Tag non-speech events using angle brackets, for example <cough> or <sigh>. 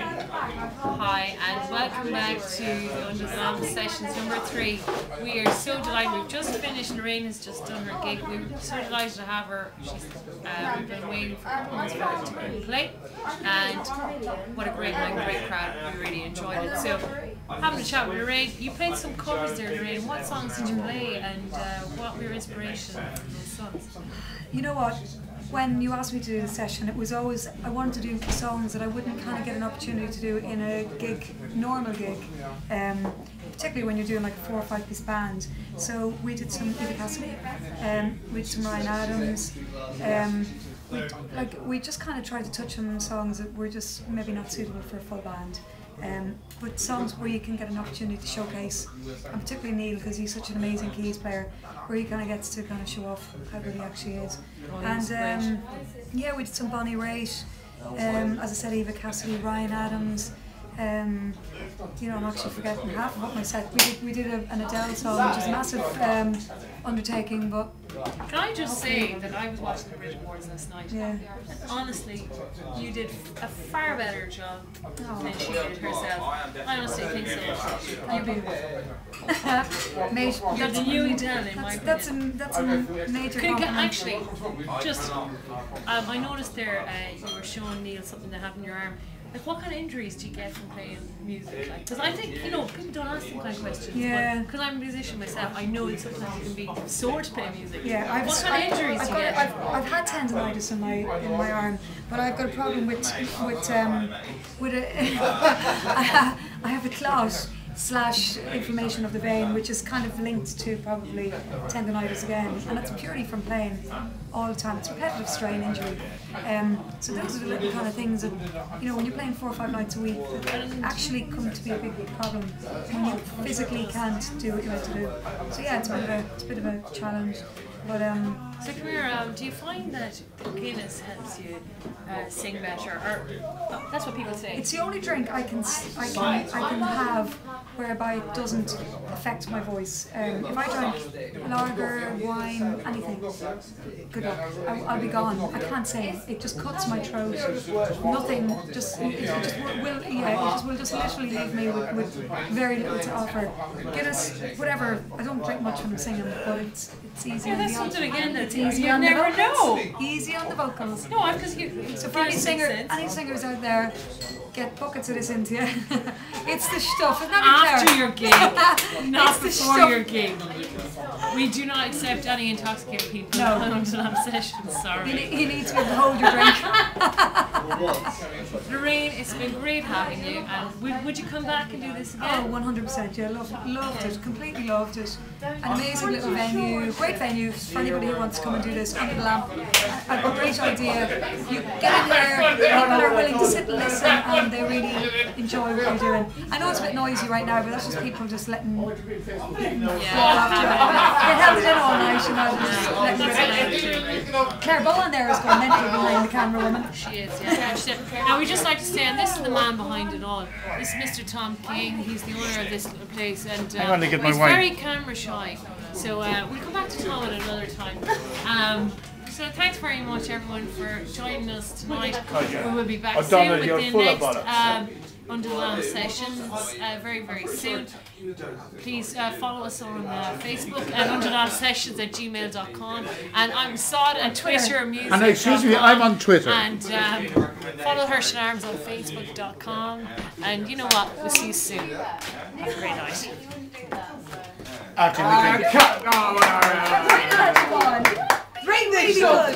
Hi, and welcome back to the Under the Lamp Sessions number three. We are so delighted. We've just finished. Lorraine has just done her gig. We're so delighted to have her. She's uh, we've been waiting for her to come and play, and what a great night, great crowd. We really enjoyed it. So, having a chat with Lorraine. You played some covers there, Lorraine. What songs did you play, and uh, what were your inspiration for those songs? You know what? When you asked me to do the session, it was always I wanted to do songs that I wouldn't kind of get an opportunity to do in a gig, normal gig, um, particularly when you're doing like a four or five piece band. So we did some Eva Cassidy, um, we did some Ryan Adams. Um, we, like we just kind of tried to touch on songs that were just maybe not suitable for a full band. Um, but songs where you can get an opportunity to showcase, and particularly Neil because he's such an amazing keys player, where he kind of gets to kind of show off how good he actually is. And um, yeah, we did some Bonnie Raitt, um, as I said, Eva Cassidy, Ryan Adams. Um, you know, I'm actually forgetting half of what my set. We did, we did a, an Adele song, which is a massive um, undertaking, but Can I just say that I was watching the Brit Awards last night? Yeah. And honestly, you did a far better job Oh. than she did herself. I honestly think so. <laughs> you be mate. You're the new Adele, in my That's, opinion. that's a that's a major compliment. actually, just um, I noticed there uh, you were showing Neil something that happened in your arm. Like, what kind of injuries do you get from playing music? Like, because I think you know people don't ask them kind of questions. Yeah. Because I'm a musician myself, I know that sometimes it can be sore to play music. Yeah, I've, what kind of injuries I've, do you got, get? I've, I've had tendonitis in my in my arm, but I've got a problem with with um, with a <laughs> I have a clot slash inflammation of the vein, which is kind of linked to probably tendonitis again, and it's purely from playing all the time. It's repetitive strain injury. Um, so those are the little kind of things that you know when you're playing four or five nights a week that actually come to be a big problem when you physically can't do what you like to do. So yeah, it's a bit of a it's a bit of a challenge, but um. So come here, um, do you find that Guinness helps you uh, sing better? Or that's what people say. It's the only drink I can s- I can I can have whereby it doesn't affect my voice. Um, if I drink lager, wine, anything, good luck. I, I'll be gone. I can't sing. It just cuts my throat. Nothing. Just it, it just will, yeah. It just will just literally leave me with, with very little to offer. Guinness, whatever. I don't drink much when I'm singing, but it's it's easy. yeah, that's the something again that It's easy you on the never know. Easy on the vocals. No, because you. So for any singer, any singers out there, get buckets of this into you. it's the stuff. It's not after your gig, <laughs> not It's before your gig. We do not accept any intoxicated people No. on Under the Lamp sessions. You, Sorry. need, you need to be able to hold your drink. <laughs> Lorraine, it's been great having you. And would, would you come back and do this again? Oh, 100%. Yeah, loved, loved it. Completely loved it. An amazing little venue. Great venue for anybody who wants to come and do this under the lamp. A, a great idea. You get in there, people are willing to sit and listen, and they really enjoy what you're doing. I know it's a bit noisy right now, but that's just people just letting <laughs> to it. Held it in all night, you know, just letting it out. Claire Bowen there is going mental behind the camera woman. <laughs> She is, yeah. Now we just like to say, and this is the man behind it all. This is Mr. Tom King. He's the owner of this place, and uh, to get my he's wine. very camera shy. So uh, we'll come back to Tom at another time. Um, so thanks very much, everyone, for joining us tonight. We will be back Oh, soon Donald, with the next bollocks. um, Under the Lamp sessions uh, very, very soon. Please uh, follow us on uh, Facebook at underlamp sessions at gmail.com. And I'm Sod at Twitter Music. And excuse me, I'm on Twitter. And um, follow Herschel Arms on Facebook.com. And you know what? We'll see you soon. Have a great night. Actually, we can cut. Oh, Bring that one. Bring really good.